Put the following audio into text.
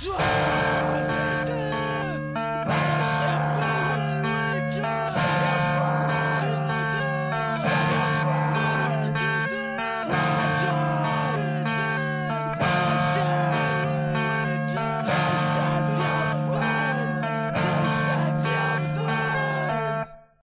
좋!